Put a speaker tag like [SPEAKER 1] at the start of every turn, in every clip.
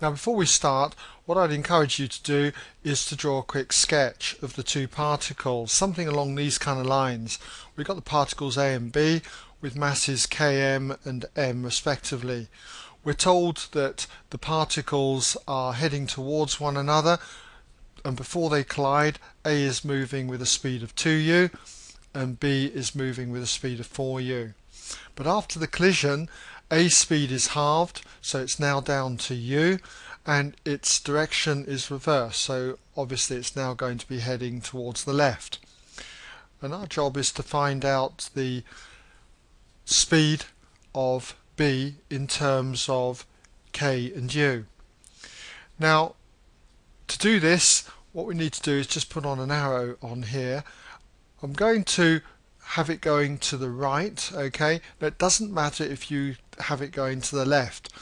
[SPEAKER 1] Now before we start, what I'd encourage you to do is to draw a quick sketch of the two particles, something along these kind of lines. We've got the particles A and B with masses km and m respectively. We're told that the particles are heading towards one another and before they collide A is moving with a speed of 2u and B is moving with a speed of 4u. But after the collision a speed is halved, so it's now down to u, and its direction is reversed, so obviously it's now going to be heading towards the left. And our job is to find out the speed of b in terms of k and u. Now, to do this, what we need to do is just put on an arrow on here. I'm going to have it going to the right, okay? But it doesn't matter if you have it going to the left.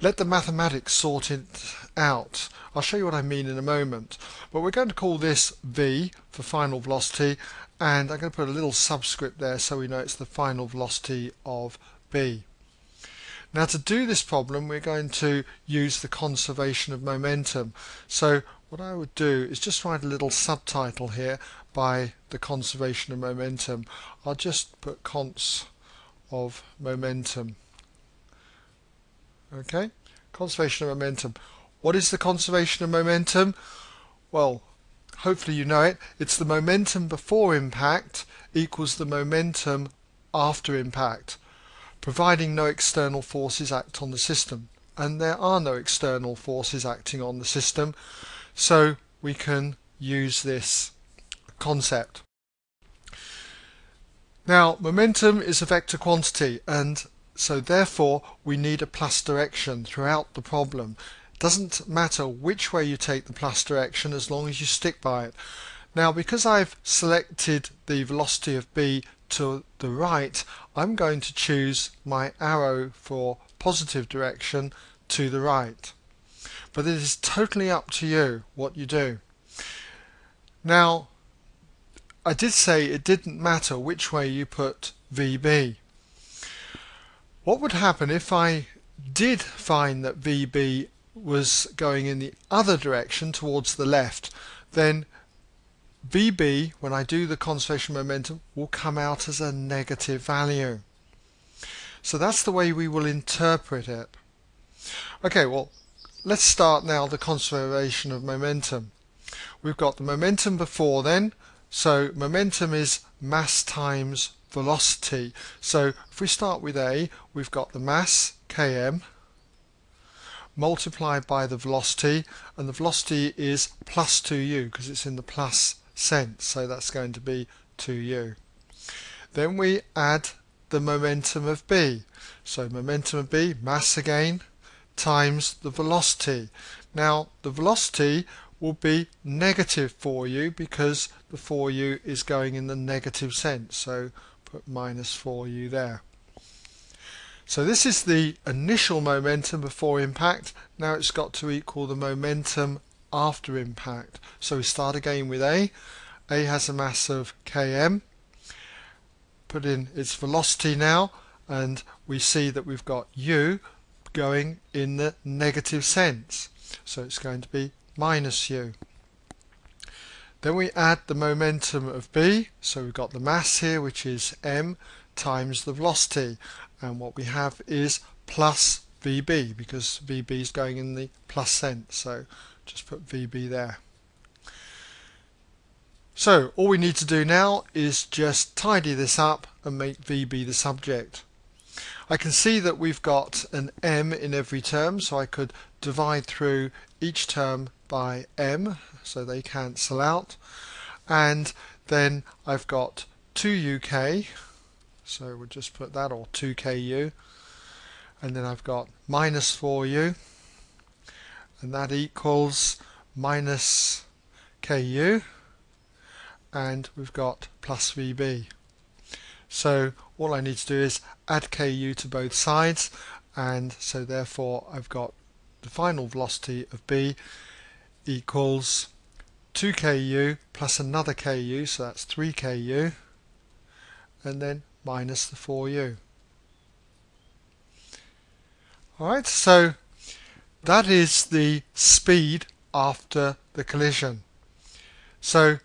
[SPEAKER 1] Let the mathematics sort it out. I'll show you what I mean in a moment. But we're going to call this v for final velocity and I'm going to put a little subscript there so we know it's the final velocity of b. Now to do this problem we're going to use the conservation of momentum. So what I would do is just write a little subtitle here by the conservation of momentum. I'll just put cons of momentum. Okay, conservation of momentum. What is the conservation of momentum? Well, hopefully you know it. It's the momentum before impact equals the momentum after impact, providing no external forces act on the system. And there are no external forces acting on the system, so we can use this concept. Now, momentum is a vector quantity and so therefore we need a plus direction throughout the problem. It doesn't matter which way you take the plus direction as long as you stick by it. Now because I've selected the velocity of b to the right, I'm going to choose my arrow for positive direction to the right but it is totally up to you what you do. Now, I did say it didn't matter which way you put VB. What would happen if I did find that VB was going in the other direction towards the left, then VB, when I do the conservation of momentum, will come out as a negative value. So that's the way we will interpret it. Okay, well, let's start now the conservation of momentum. We've got the momentum before then, so momentum is mass times velocity. So if we start with A, we've got the mass, km, multiplied by the velocity, and the velocity is plus 2u because it's in the plus sense, so that's going to be 2u. Then we add the momentum of B. So momentum of B, mass again, times the velocity. Now the velocity will be negative for u because the for u is going in the negative sense so put minus for u there. So this is the initial momentum before impact. Now it's got to equal the momentum after impact. So we start again with A. A has a mass of km. Put in its velocity now and we see that we've got u going in the negative sense. So it's going to be minus u. Then we add the momentum of b, so we've got the mass here which is m times the velocity and what we have is plus vb because vb is going in the plus sense so just put vb there. So all we need to do now is just tidy this up and make vb the subject. I can see that we've got an m in every term, so I could divide through each term by m, so they cancel out. And then I've got 2uk, so we'll just put that, or 2ku. And then I've got minus 4u, and that equals minus ku, and we've got plus vb. So all I need to do is add ku to both sides and so therefore I've got the final velocity of b equals 2ku plus another ku so that's 3ku and then minus the 4u. Alright so That is the speed after the collision. So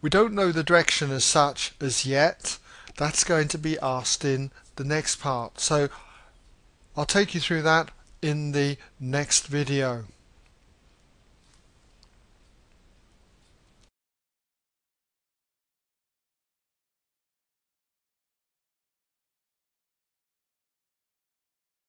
[SPEAKER 1] we don't know the direction as such as yet. That's going to be asked in the next part. So I'll take you through that in the next video.